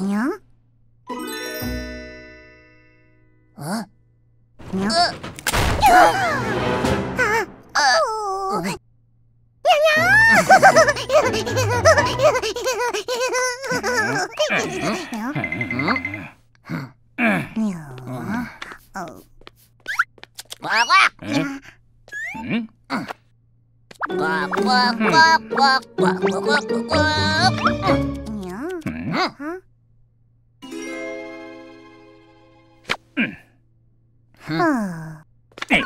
냐냐 哦。呱呱。嗯。呱呱呱呱呱呱呱呱。娘。嗯。嗯。嗯。嘿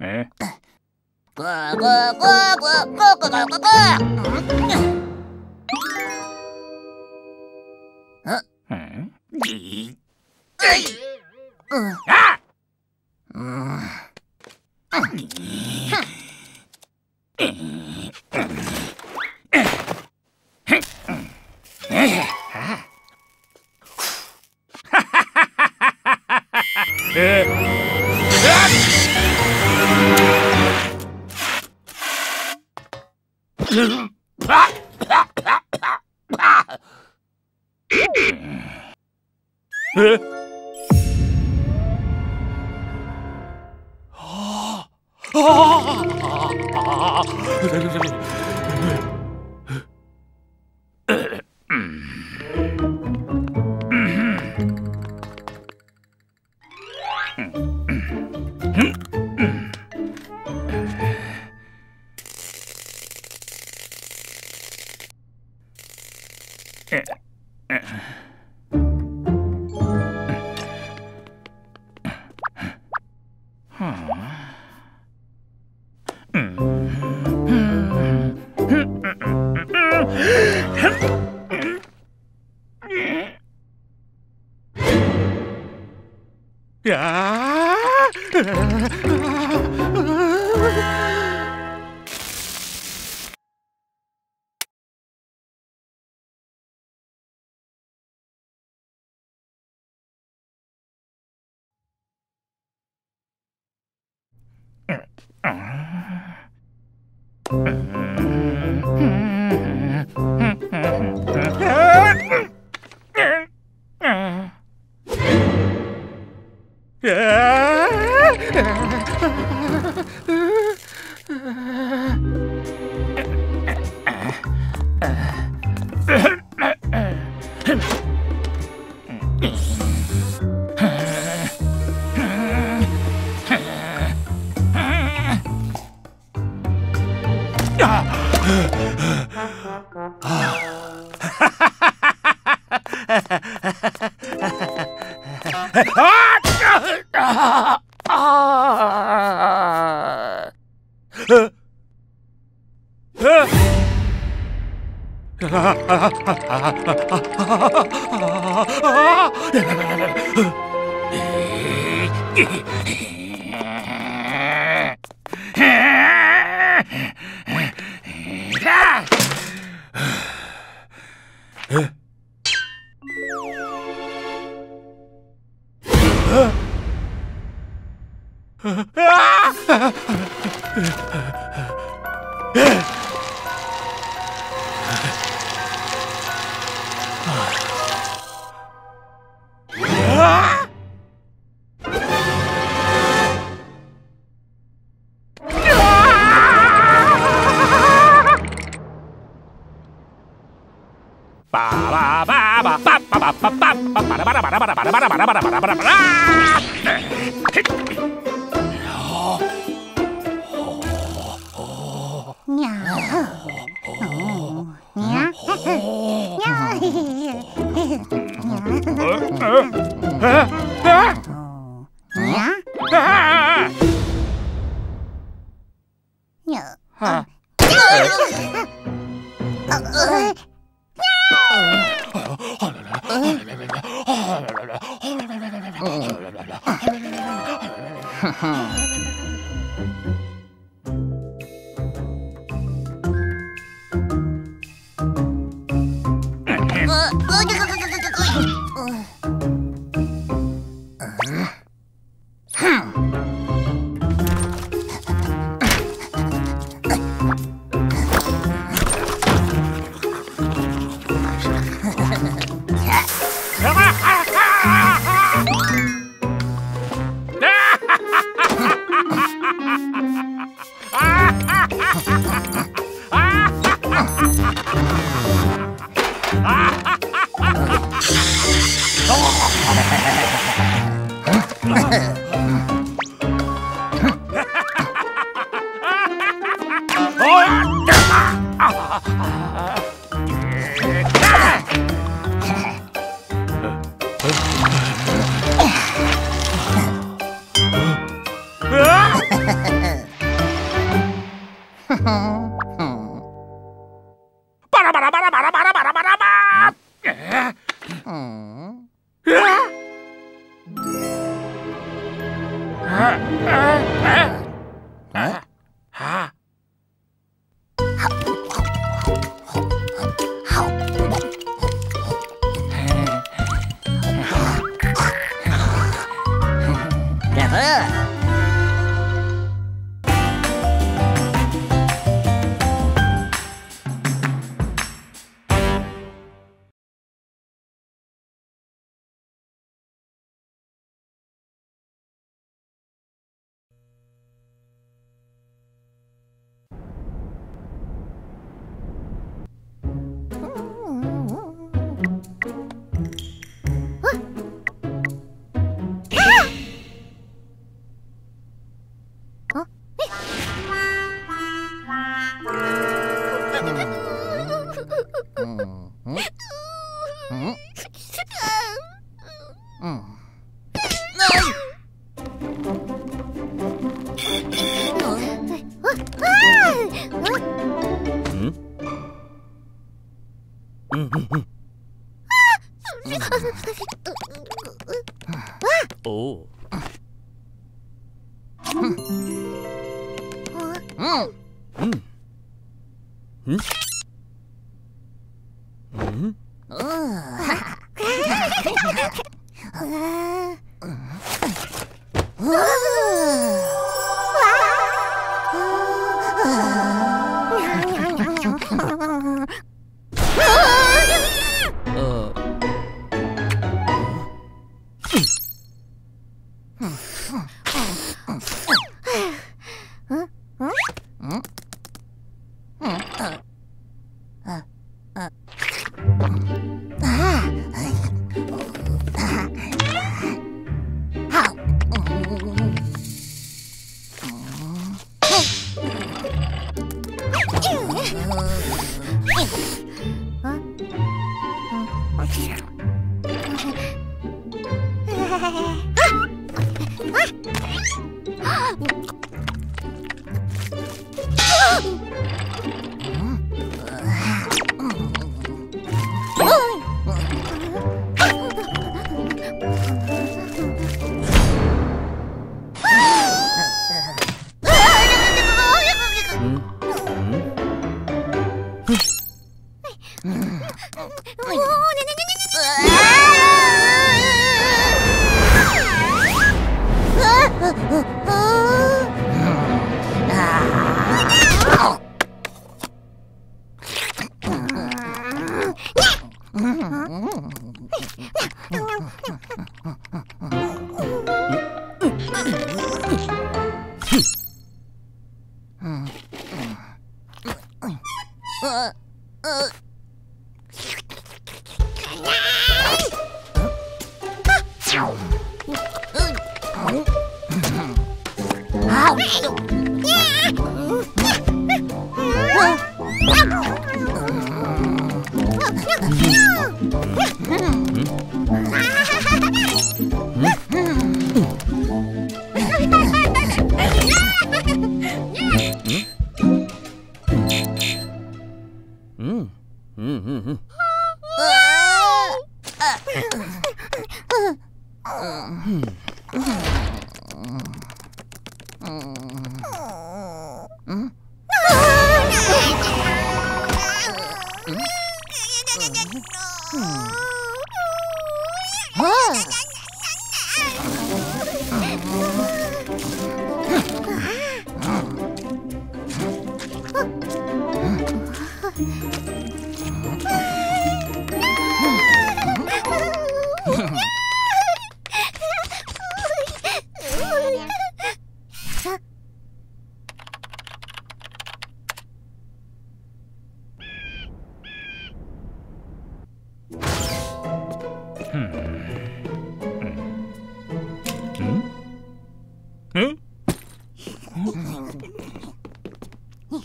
えっ Go, go, go, go, go, go, go, go, go! 哼。Yes. ぐぐもうね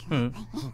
あ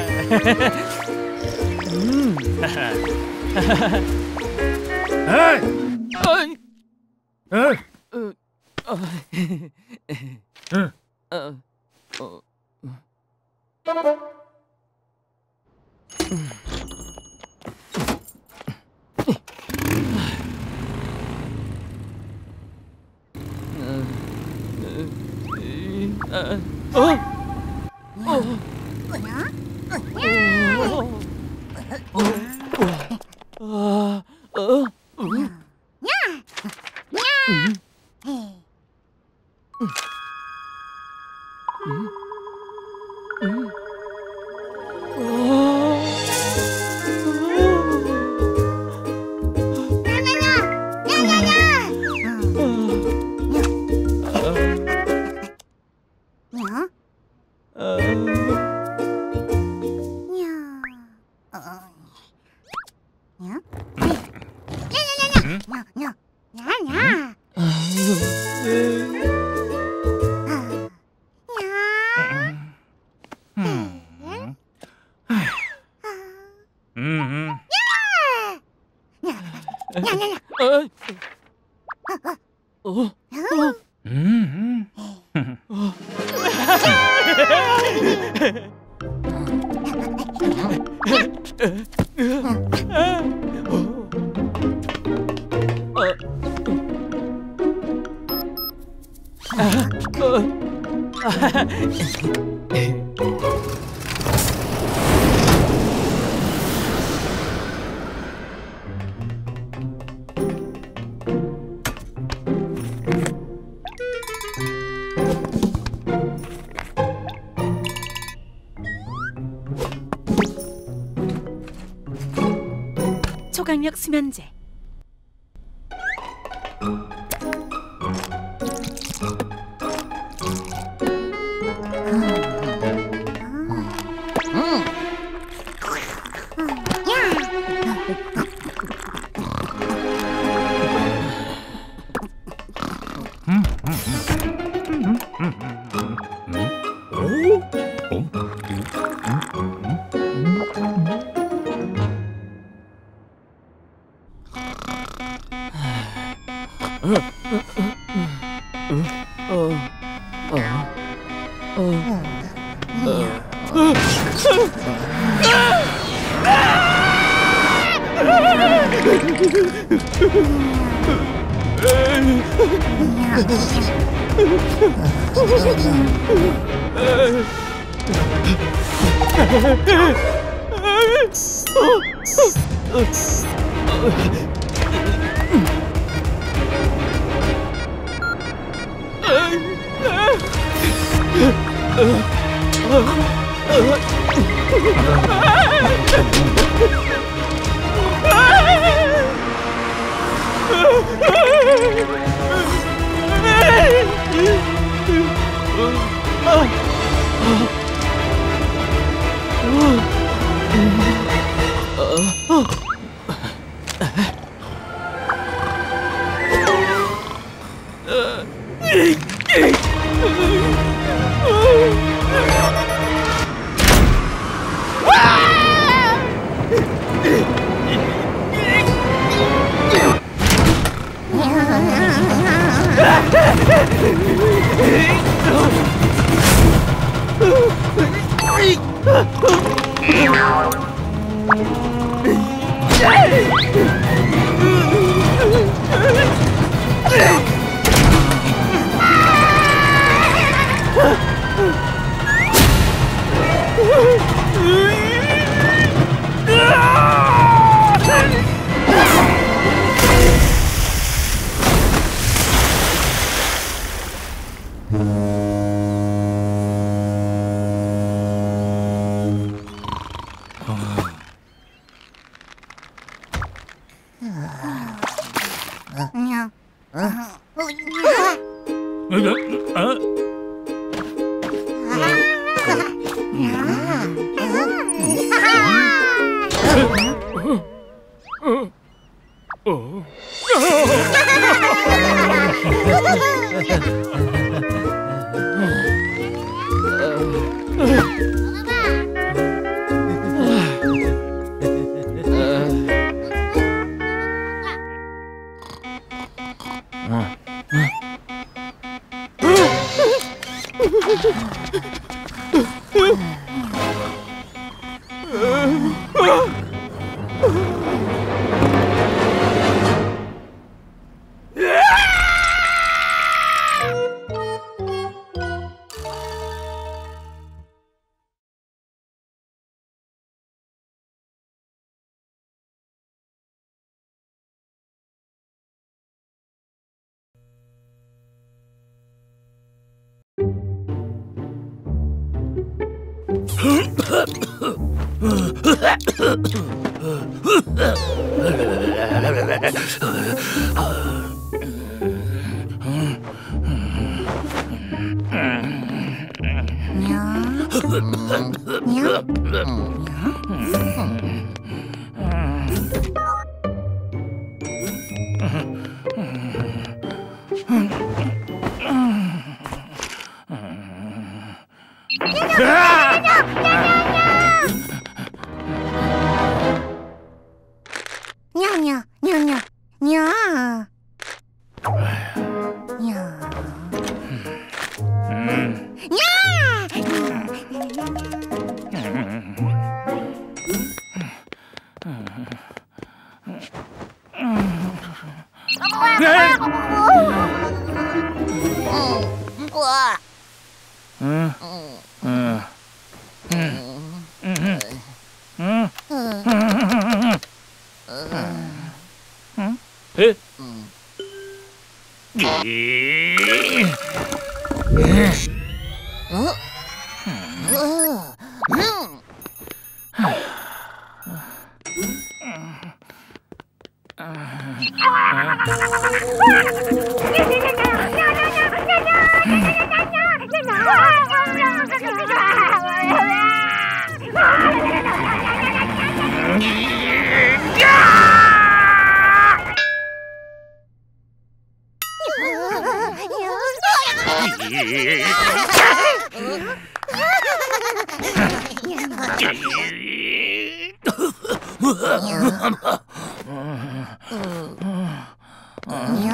はい 초강력 수면제 Nhớ. Nhớ. Nhớ. Mm.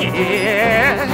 イ！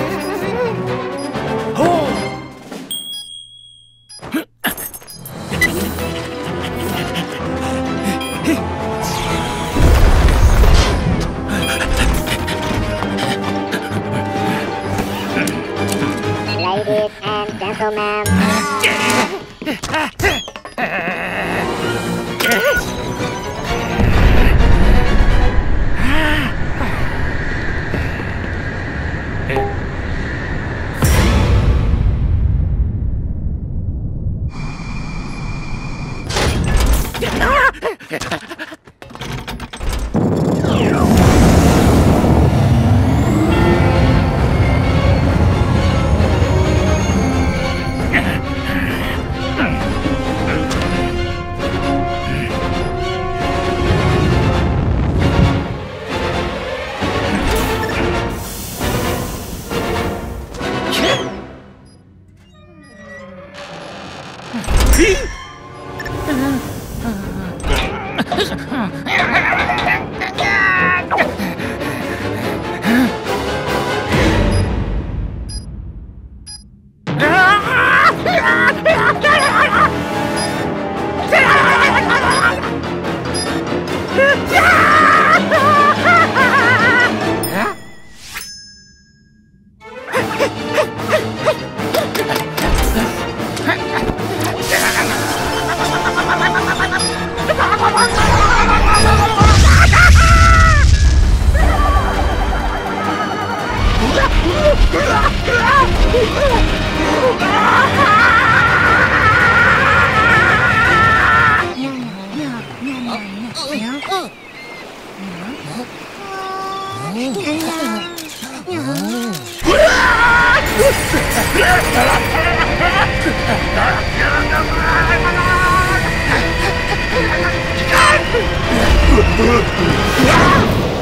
Ah!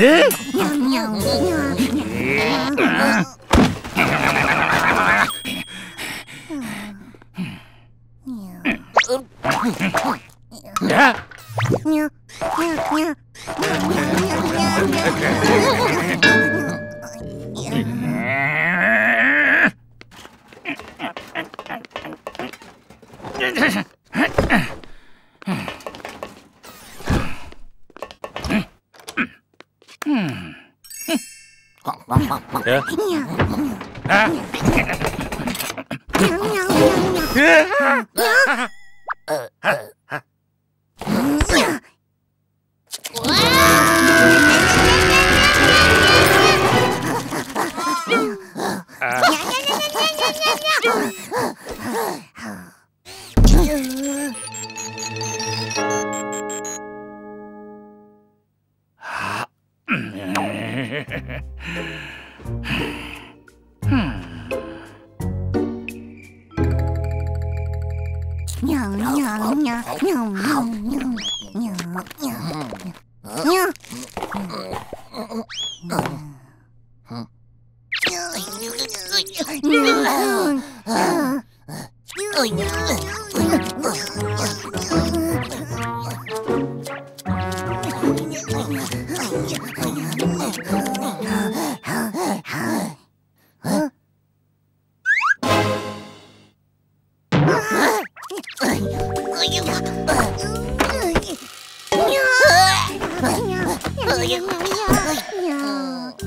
えっ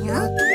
you.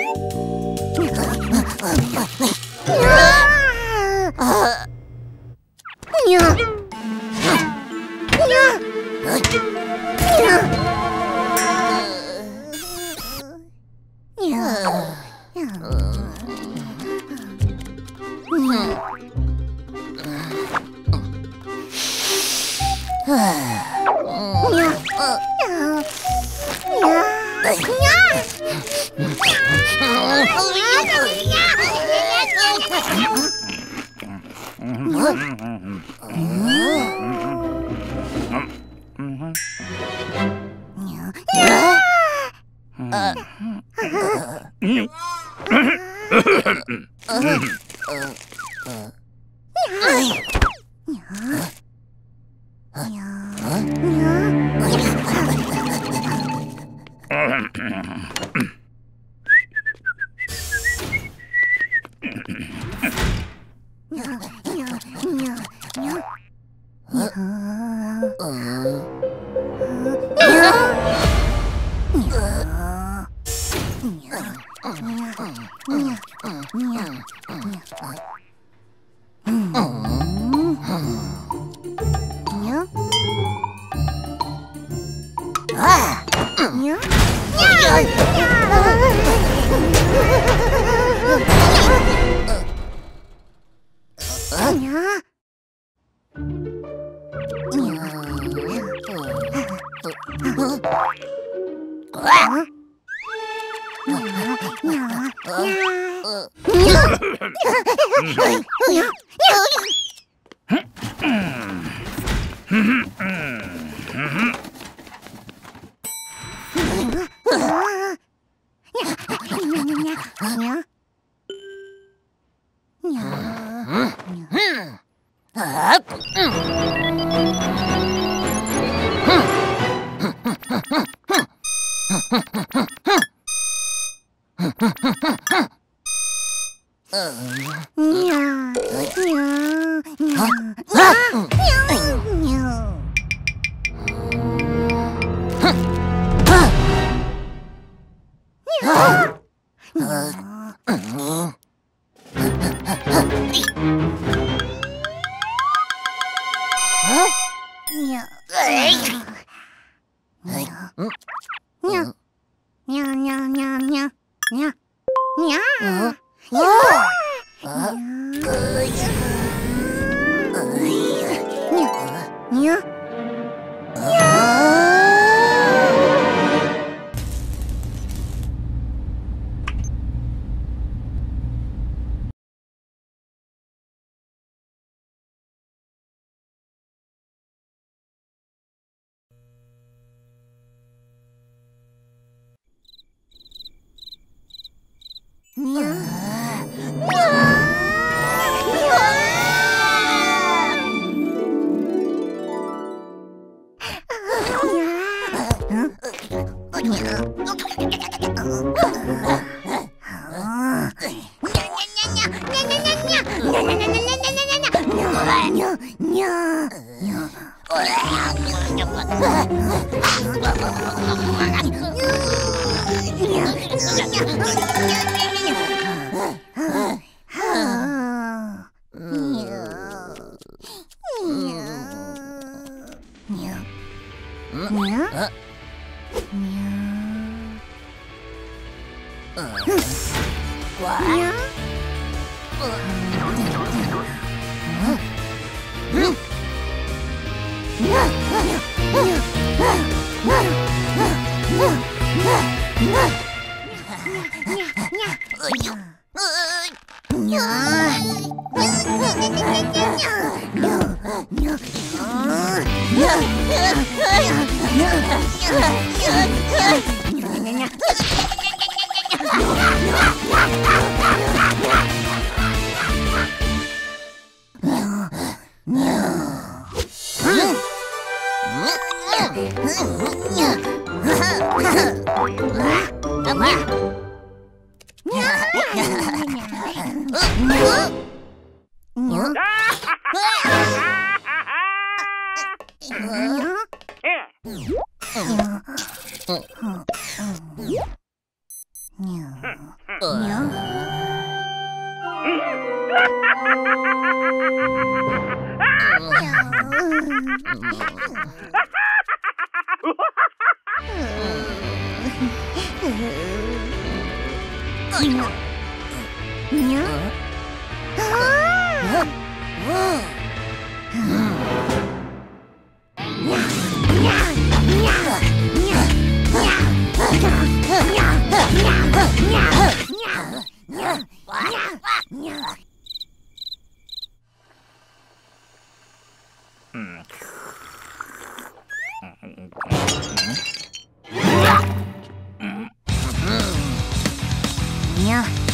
Ha ha ha!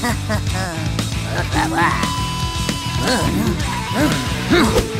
Ha ha ha!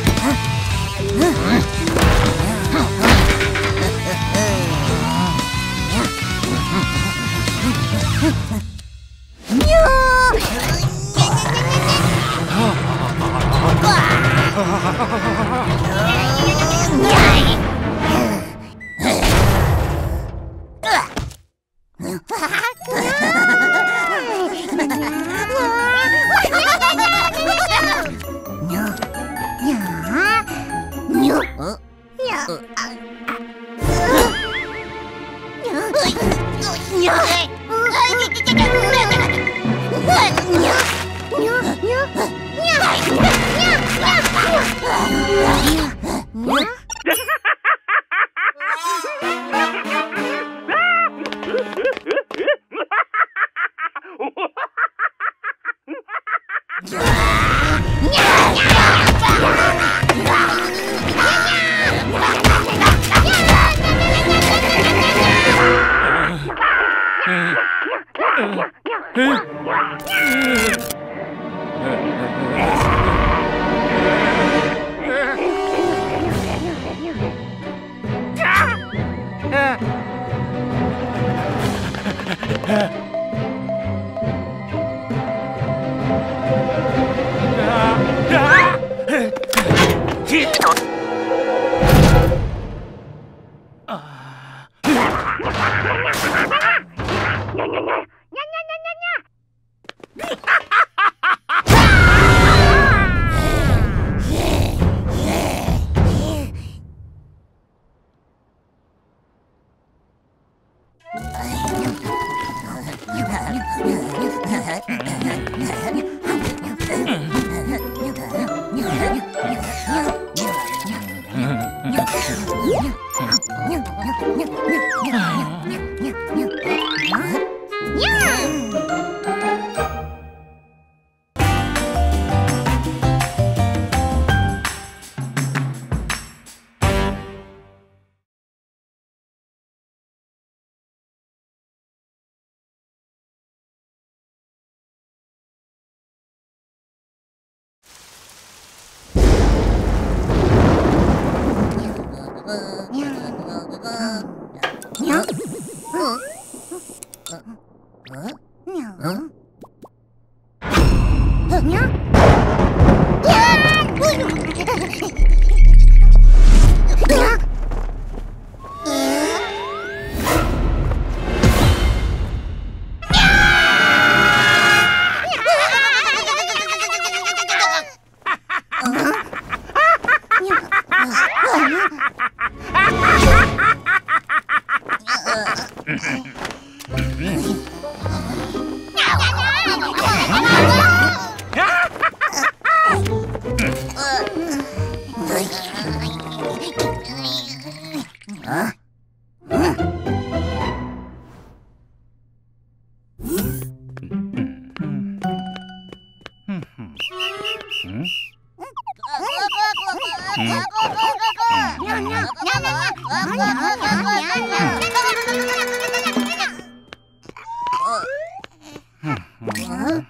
嗯。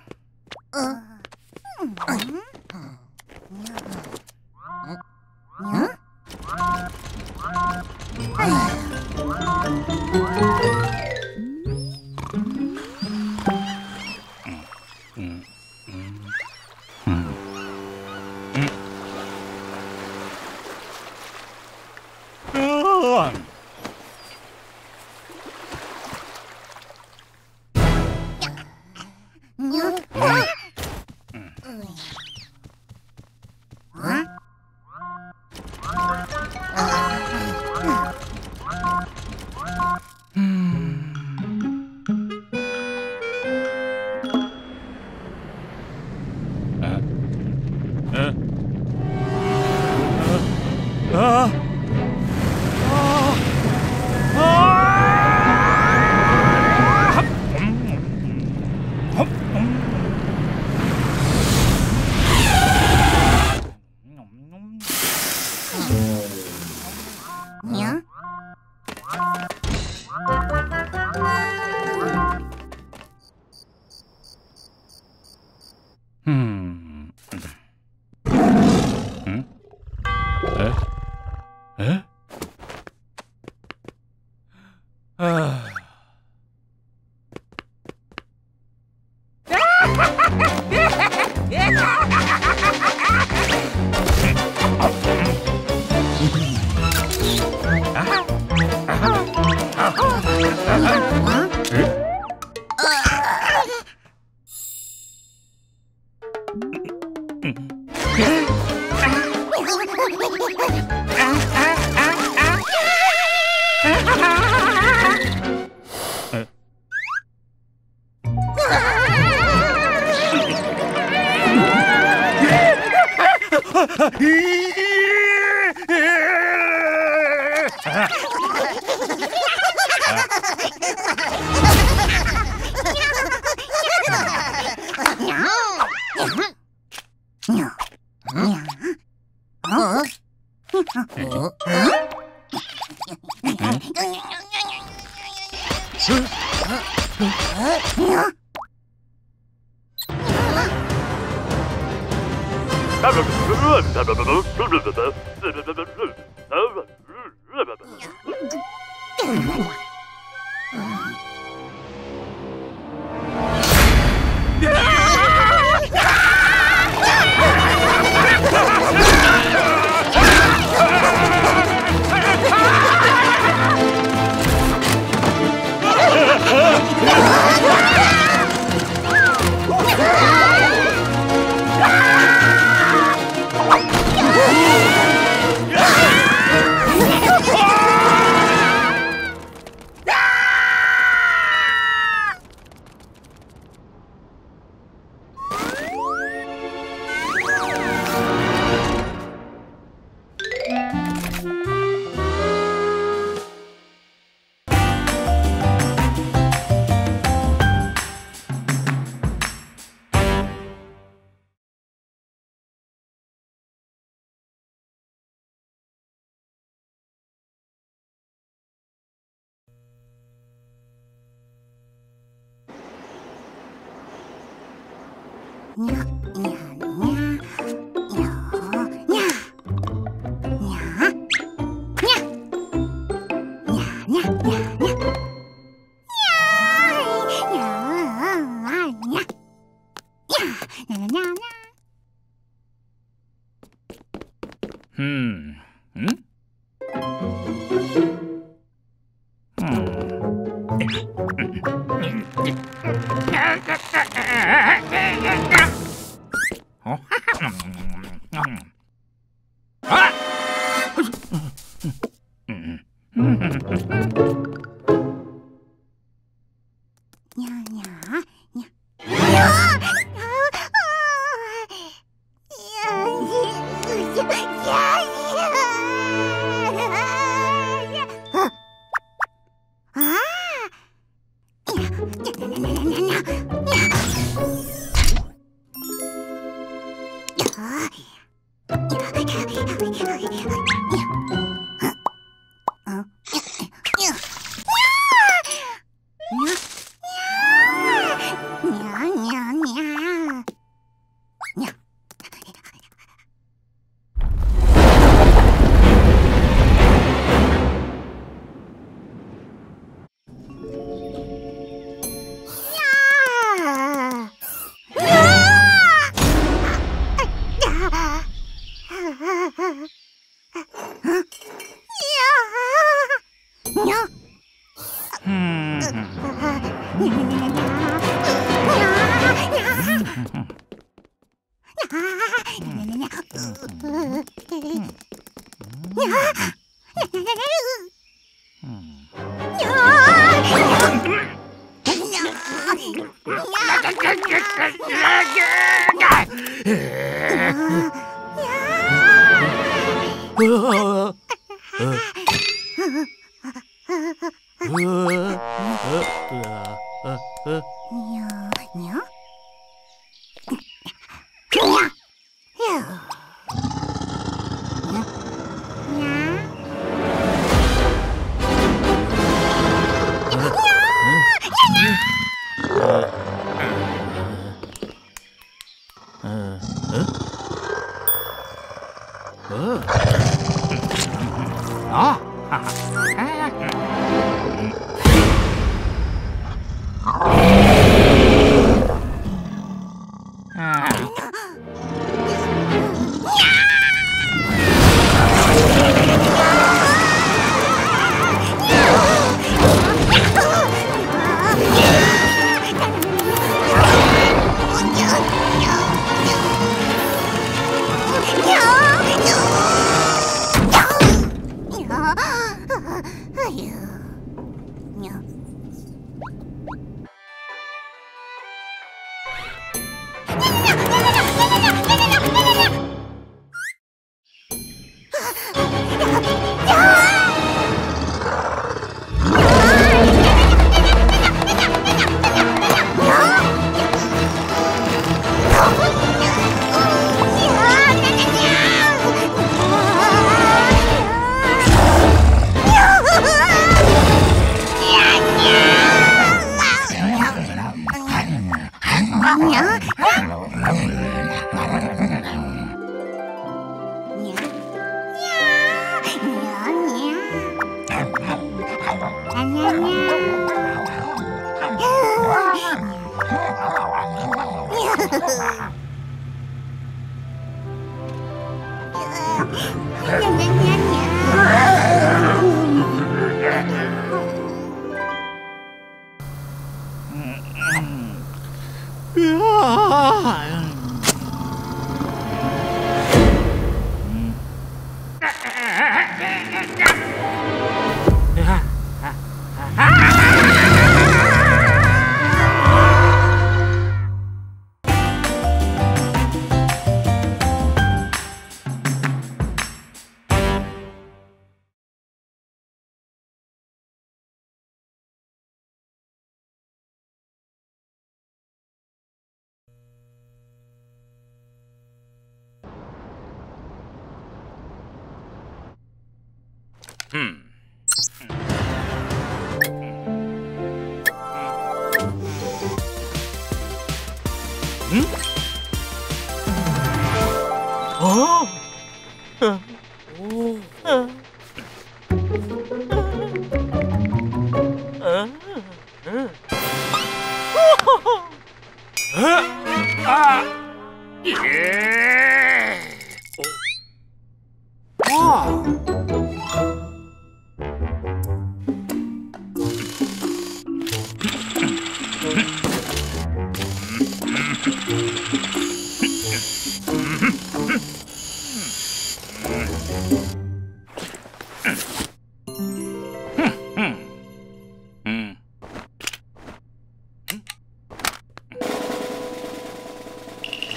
你好你好你うわ Ha ha ha!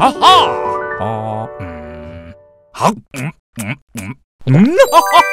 아하! 어, 음, 학, 음, 음, 음, 음, 하하!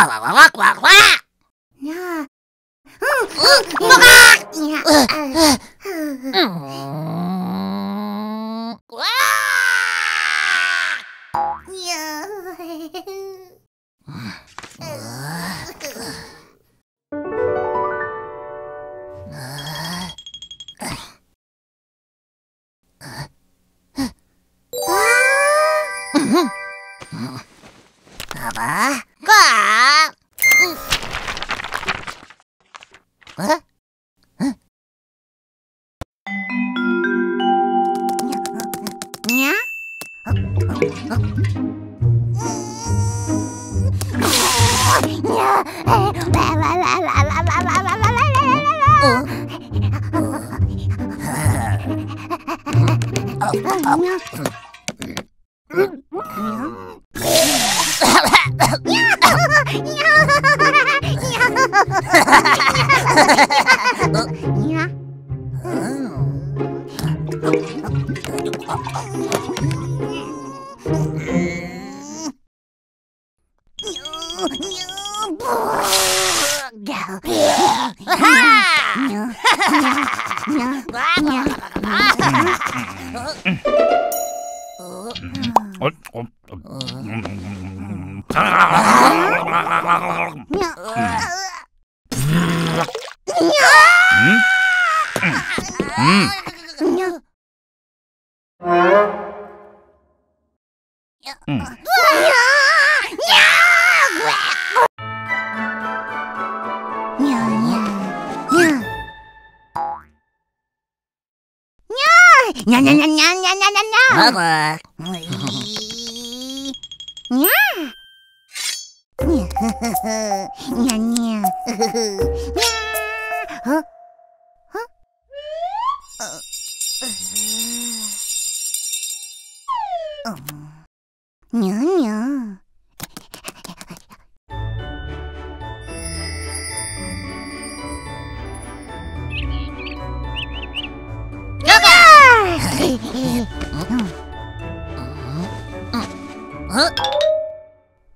わわわわわわわ。や、わ。あ。ママ。にゃにゃにゃにゃにゃにゃ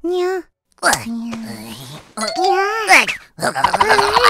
にゃにゃにゃ